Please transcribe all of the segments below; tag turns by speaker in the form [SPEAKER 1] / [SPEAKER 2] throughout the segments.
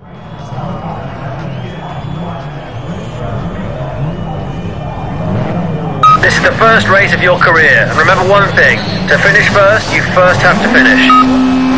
[SPEAKER 1] This is the first race of your career, and remember one thing, to finish first, you first have to finish.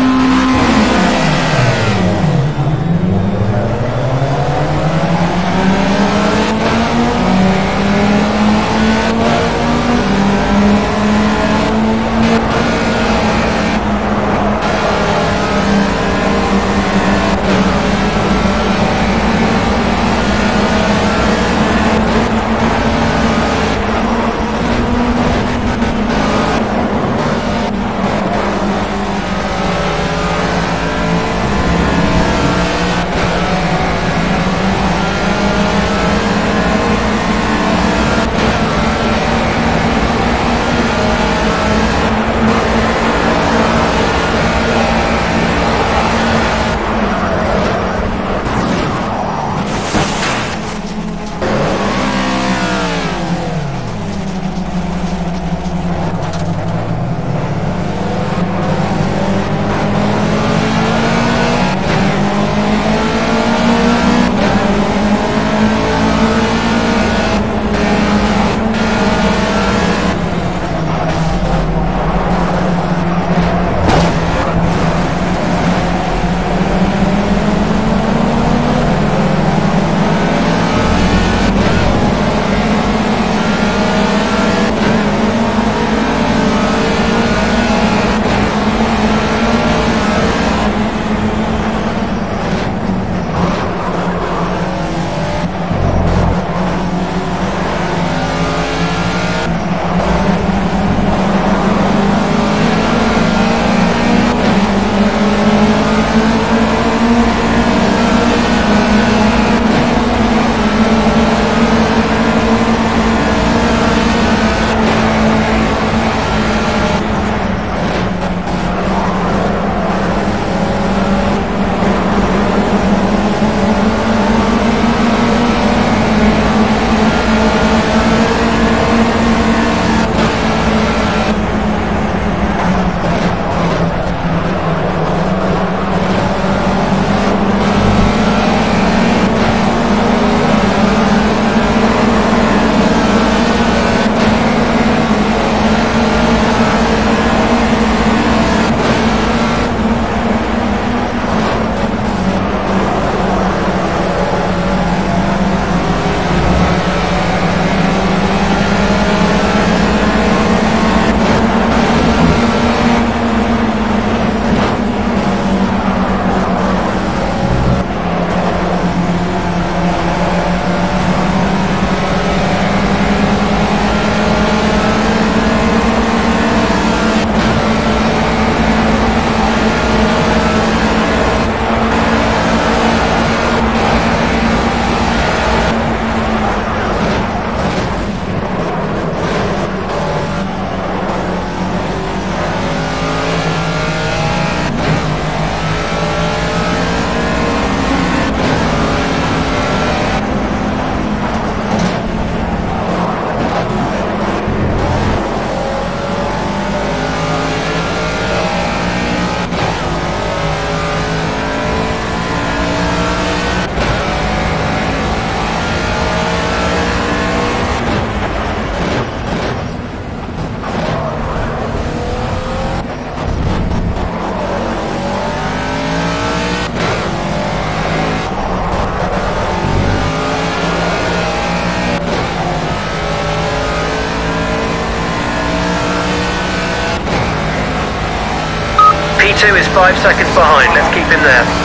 [SPEAKER 1] Five seconds behind. Let's keep him there.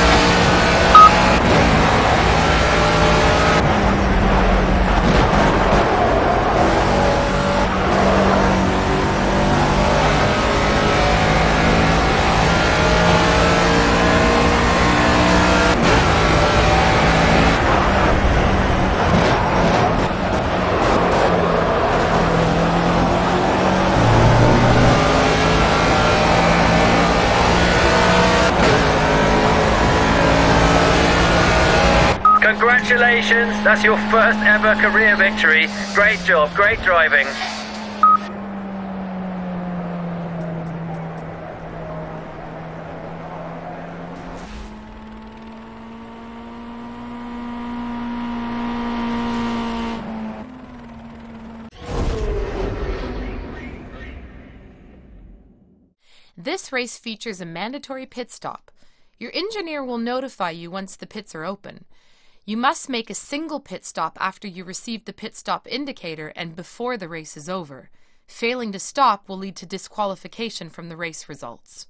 [SPEAKER 1] That's your first ever career victory. Great job, great driving.
[SPEAKER 2] This race features a mandatory pit stop. Your engineer will notify you once the pits are open. You must make a single pit stop after you receive the pit stop indicator and before the race is over. Failing to stop will lead to disqualification from the race results.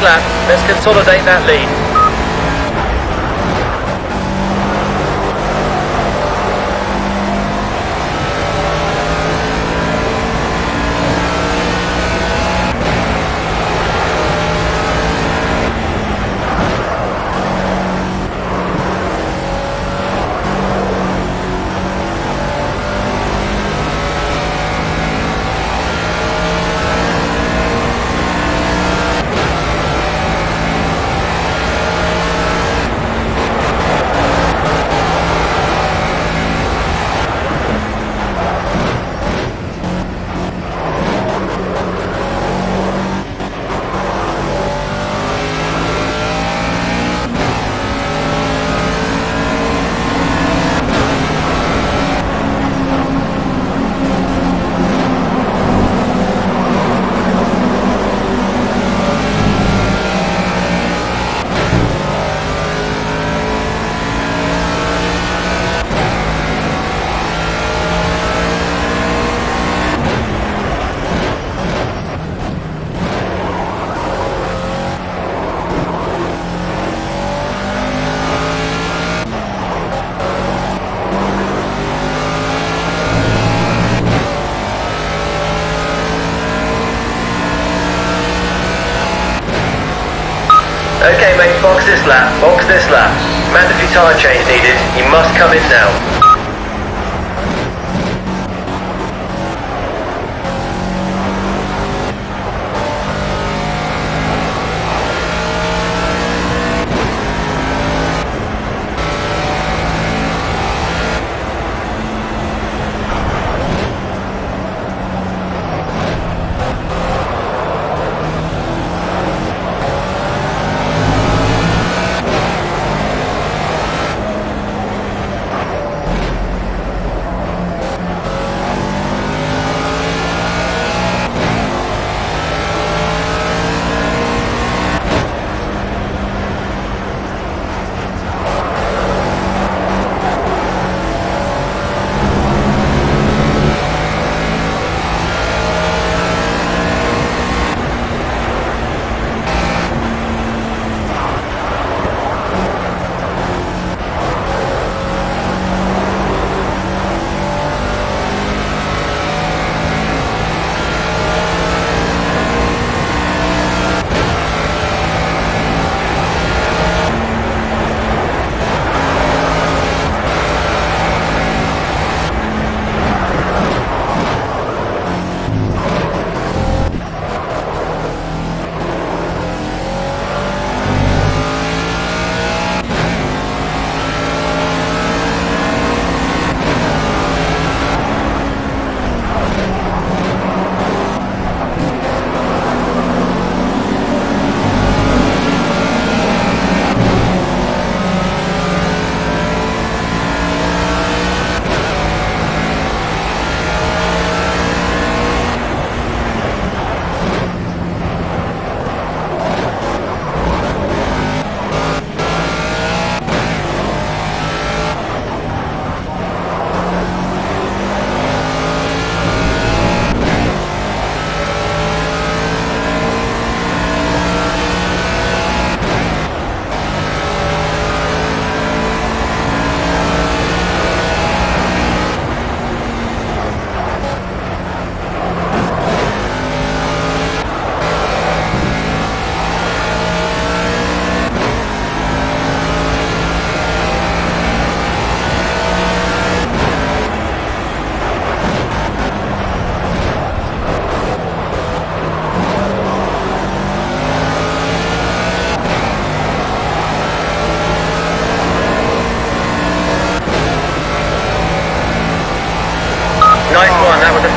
[SPEAKER 1] Let's consolidate that lead. Okay, mate, box this lap, box this lap. Tyre change needed. You must come in now.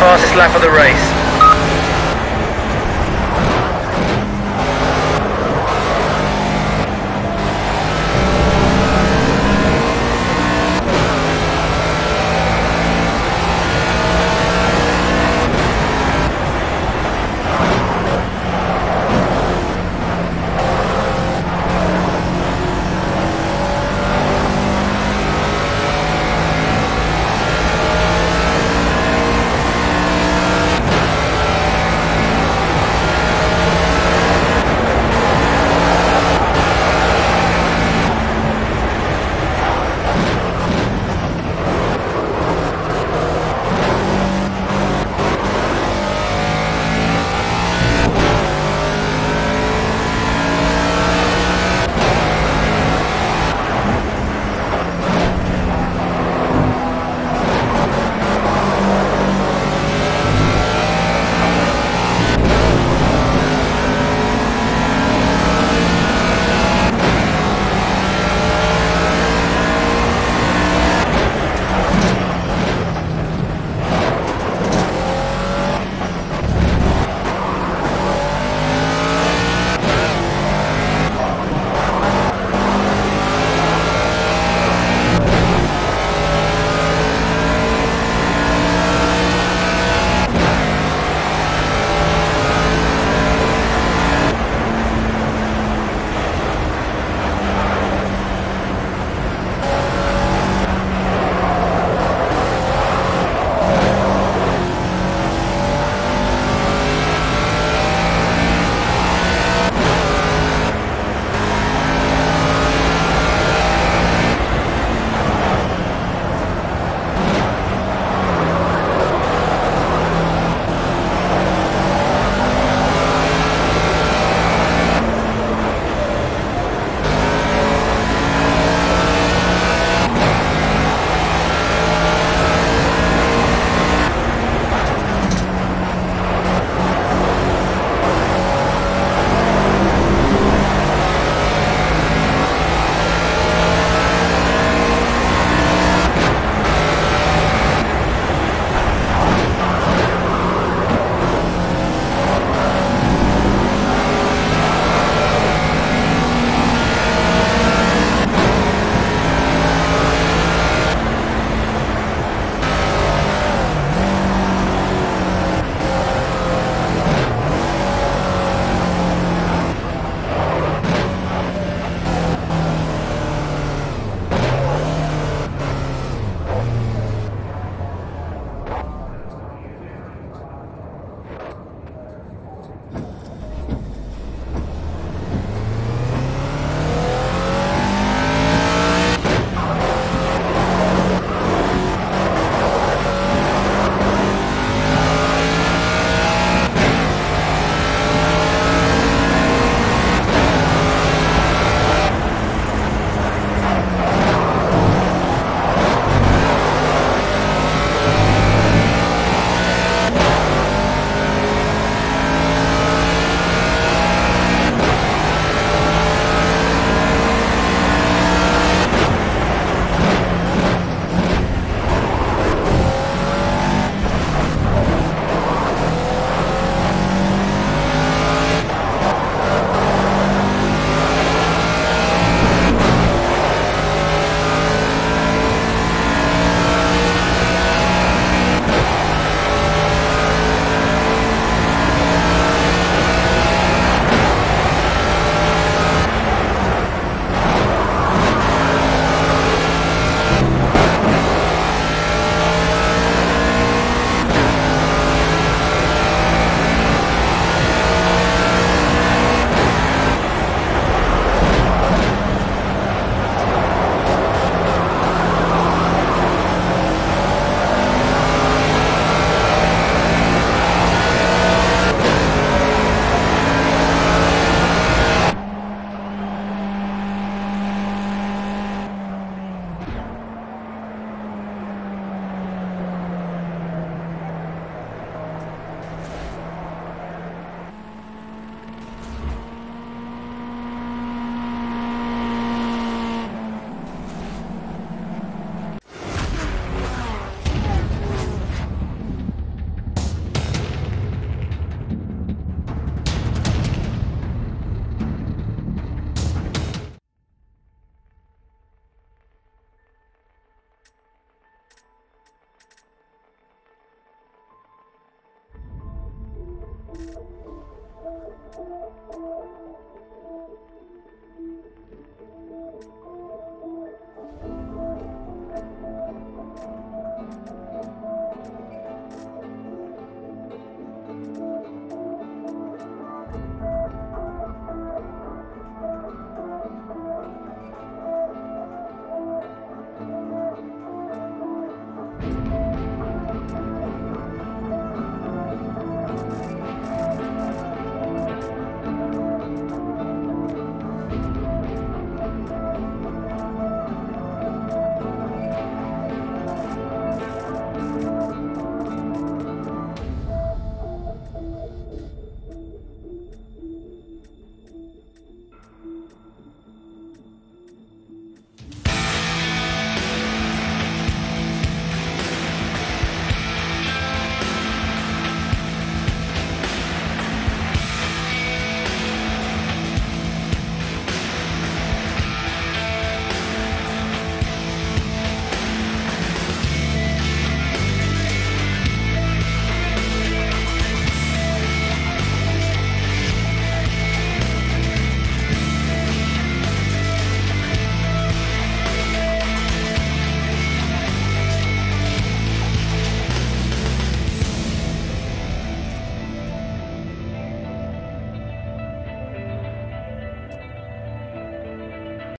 [SPEAKER 1] Fastest lap of the race.